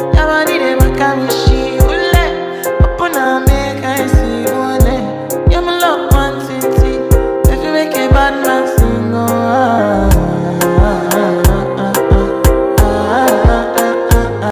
Your body